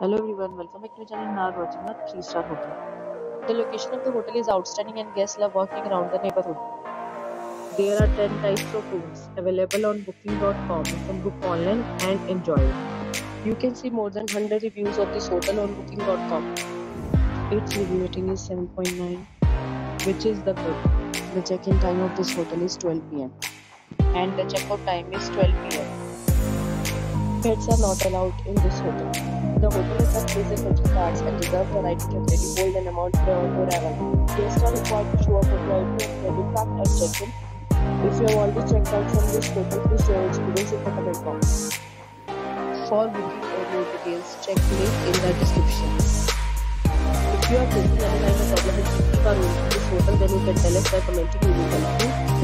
Hello everyone, welcome back to my channel. Now watching a 3-star hotel. The location of the hotel is outstanding and guests love walking around the neighborhood. There are 10 types of rooms available on booking.com. You can book online and enjoy it. You can see more than 100 reviews of this hotel on booking.com. Its review rating is 7.9, which is the good. The check-in time of this hotel is 12 pm and the checkout time is 12 pm. Pets are not allowed in this hotel. The hotel is accepts basic credit cards and reserves the right to temporarily hold an amount prior to arrival. Guests are required to show a photo credit card at check-in. If you have already checked out from this hotel, please share your experience in the comment box. For booking or more details, check link in the description. If you are facing any kind of problem with booking a room in this hotel, then you can tell us by commenting. You.